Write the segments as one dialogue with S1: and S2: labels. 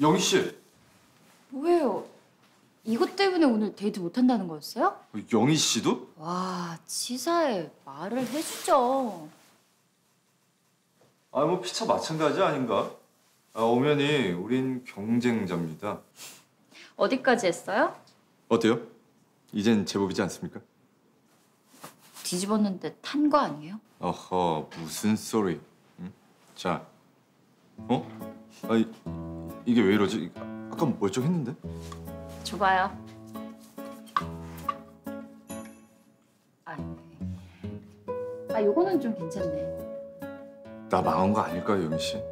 S1: 영희 씨,
S2: 뭐예요? 이것 때문에 오늘 데이트 못 한다는 거였어요?
S1: 영희 씨도?
S2: 와, 치사해. 말을 해주죠.
S1: 아, 뭐 피차 마찬가지 아닌가? 아, 오면이 우린 경쟁자입니다.
S2: 어디까지 했어요?
S1: 어때요? 이젠 제법이지 않습니까?
S2: 뒤집었는데 탄 거 아니에요?
S1: 어허, 무슨 소리? 응? 자, 어? 아니 이게 왜 이러지? 아까 멀쩡했는데?
S2: 줘봐요. 아, 아, 요거는 좀 괜찮네.
S1: 나 망한 거 아닐까요, 영희 씨?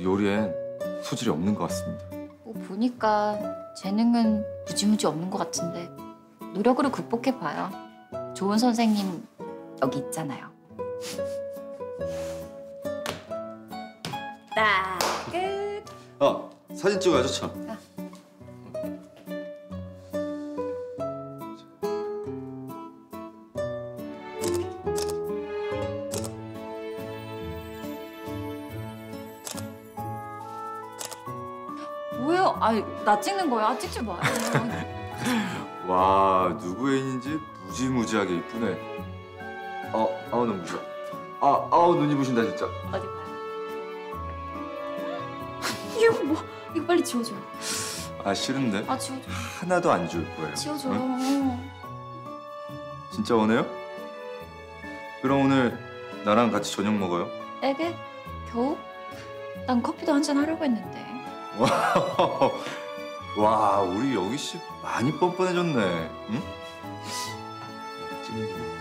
S1: 요리엔 소질이 없는 것 같습니다.
S2: 뭐 보니까 재능은 무지무지 없는 것 같은데 노력으로 극복해봐요. 좋은 선생님 여기 있잖아요. 딱 끝.
S1: 아, 사진 찍어야죠, 참.
S2: 아. 뭐예요? 아니 나 찍는 거야? 찍지 마요.
S1: 와, 누구 애인인지 무지무지하게 이쁘네. 아, 아우 너무 부셔. 아, 아우 눈이 부신다 진짜.
S2: 어디 봐요. 이거 뭐? 이거 빨리 지워줘.
S1: 아 싫은데
S2: 아 지워줘.
S1: 하나도 안줄 거예요.
S2: 지워줘.
S1: 응? 진짜 원해요? 그럼 오늘 나랑 같이 저녁 먹어요.
S2: 에게? 겨우? 난 커피도 한 잔 하려고 했는데.
S1: 와, 우리 영희 씨 많이 뻔뻔해졌네. 응? 찍는 게